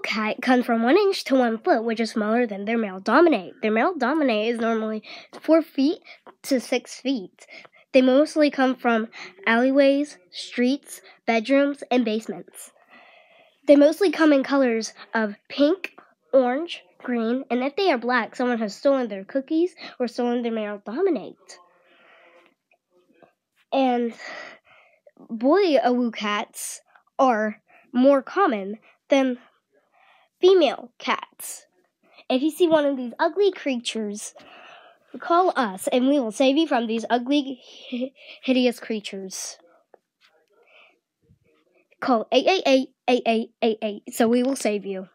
cat comes from one inch to one foot, which is smaller than their male dominate. Their male dominate is normally four feet to six feet. They mostly come from alleyways, streets, bedrooms, and basements. They mostly come in colors of pink, orange, green, and if they are black, someone has stolen their cookies or stolen their male dominate. And boy OwO cats are more common than female cats. If you see one of these ugly creatures, call us and we will save you from these ugly, hideous creatures. Call 888 8888 so we will save you.